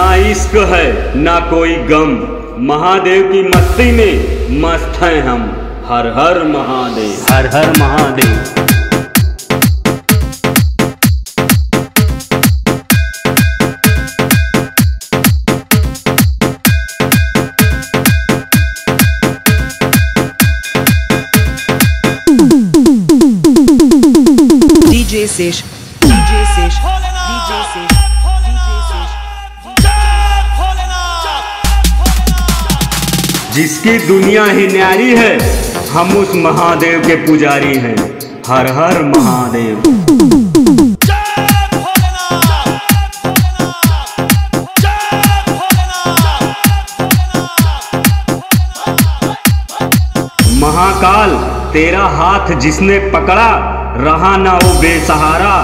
ना इश्क है ना कोई गम। महादेव की मस्ती में मस्त है हम। हर हर महादेव। हर हर Mahadev. DJ Sish DJ Sish DJ Sish जिसकी दुनिया ही न्यारी है, हम उस महादेव के पुजारी हैं। हर हर महादेव। महाकाल, तेरा हाथ जिसने पकड़ा, रहा ना वो बेसहारा।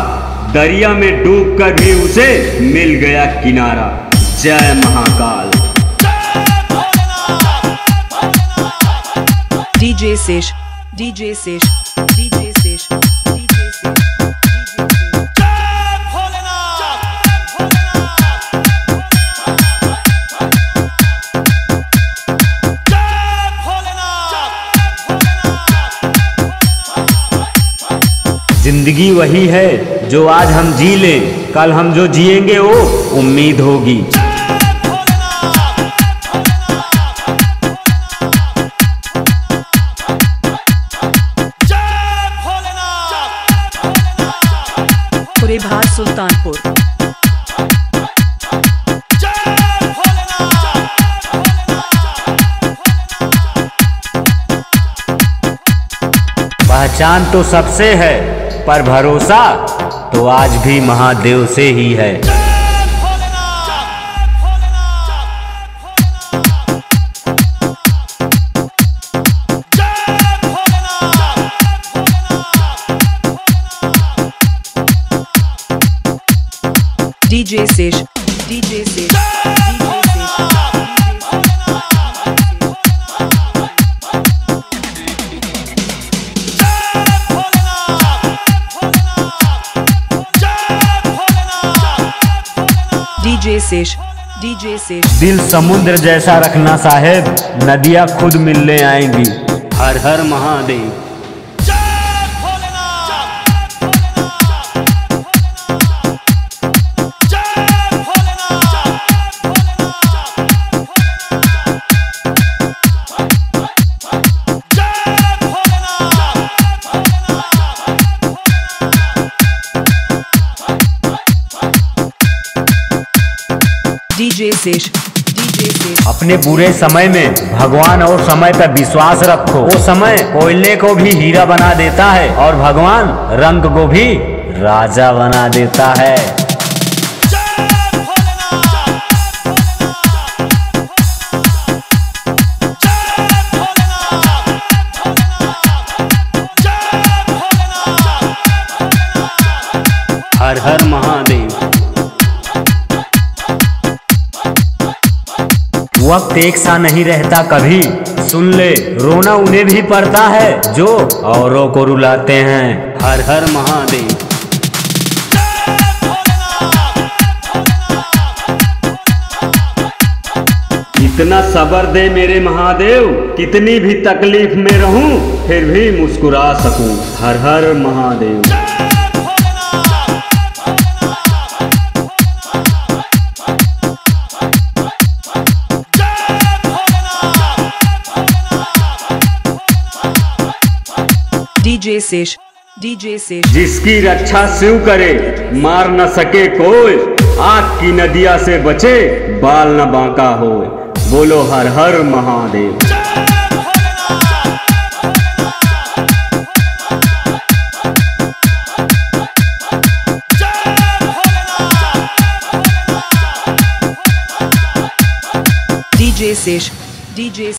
दरिया में डूब कर भी उसे मिल गया किनारा। जय Mahakal. DJ Sesh, DJ Sesh, DJ Sesh. ज़िंदगी वही है जो आज हम जी लें कल हम जो जिएँगे वो उम्मीद होगी! सुल्तानपुर। पहचान तो सबसे है पर भरोसा तो आज भी महादेव से ही है। DJ Sesh, DJ Sesh, DJ DJ Sesh, DJ Sesh, दिल समुद्र जैसा रखना साहेब नदियाँ खुद मिलने आएँगी। हर हर महादेव। DJ Sesh, अपने बुरे समय में भगवान और समय पर विश्वास रखो। वो समय कोयले को भी हीरा बना देता है और भगवान रंग को भी राजा बना देता है। हर हर महादेव। वक्त एक सा नहीं रहता कभी। सुन ले, रोना उन्हें भी पड़ता है, जो औरों को रुलाते हैं। हर हर महादेव। इतना सबर दे मेरे महादेव, कितनी भी तकलीफ़ में रहूँ, फिर भी मुस्कुरा सकूँ। हर हर महादेव। DJ शेष DJ Sesh, जिसकी रक्षा शिव करे मार न सके कोई। आग की नदिया से बचे बाल न बांका हो बोलो हर हर महादेव। DJ Sesh, DJ